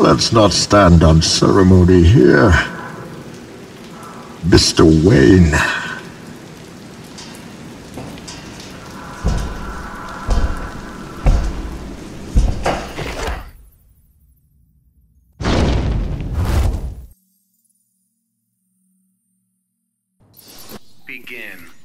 Let's not stand on ceremony here. Mr. Wayne. Begin.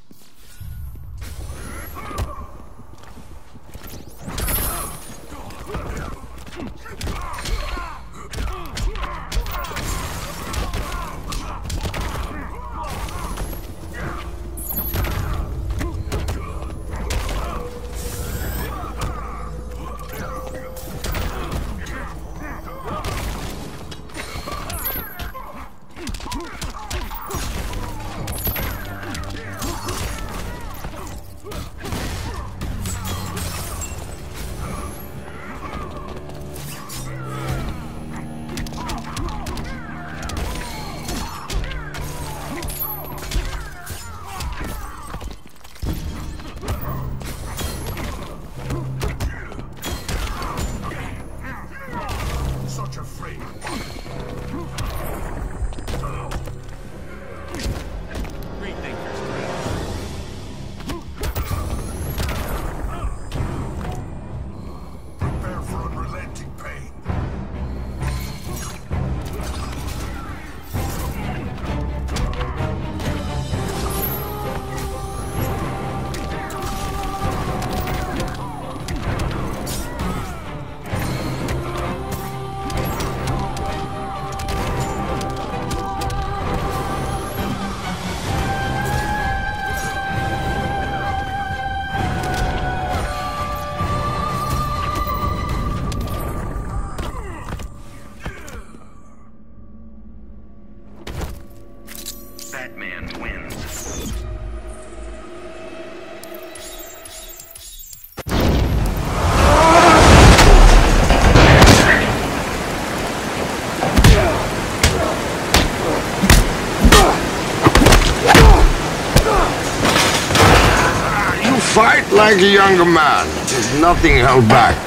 Fight like a younger man. There's nothing held back.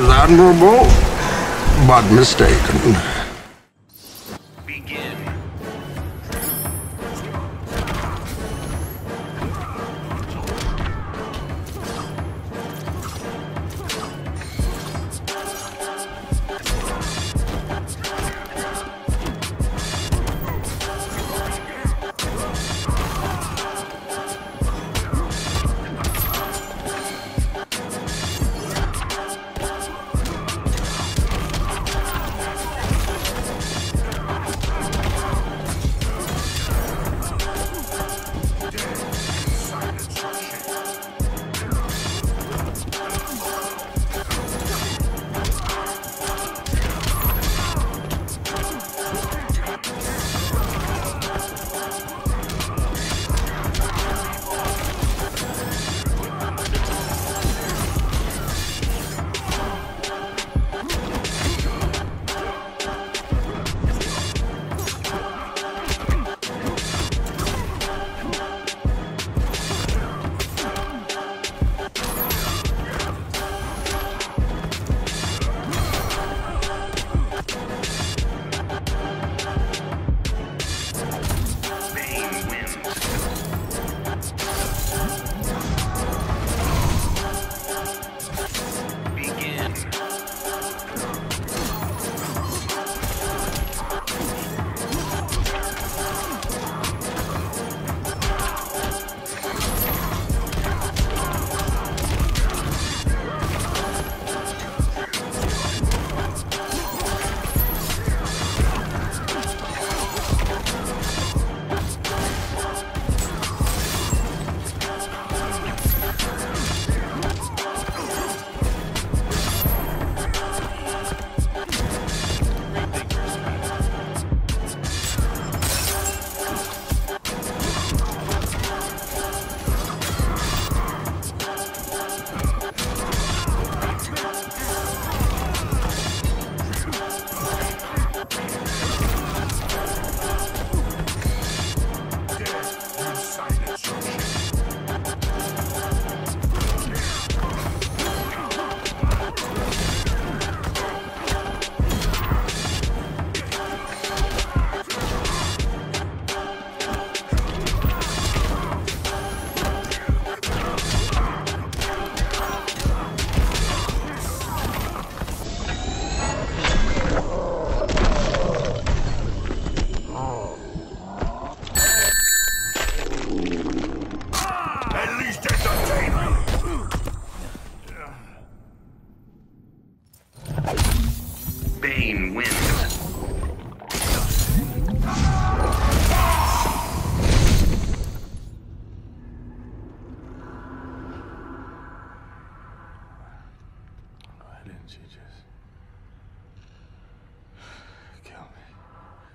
It's admirable, but mistaken.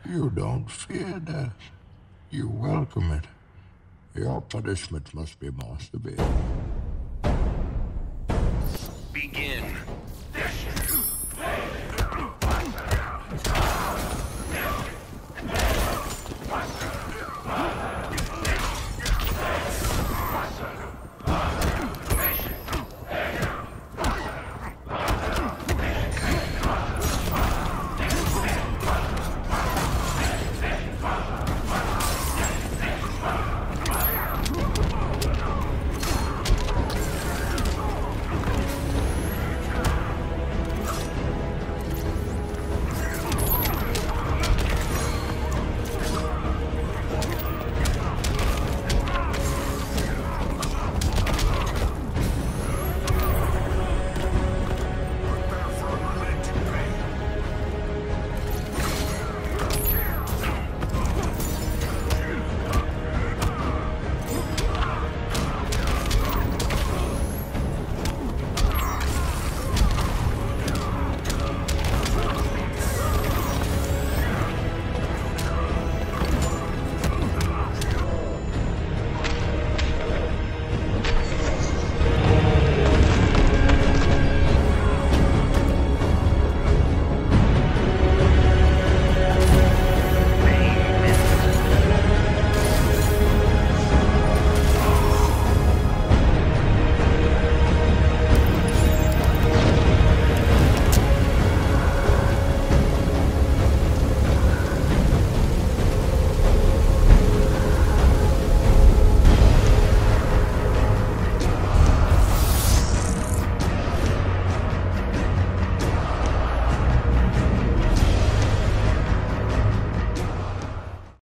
You don't fear death. You welcome it. Your punishment must be severe. Begin.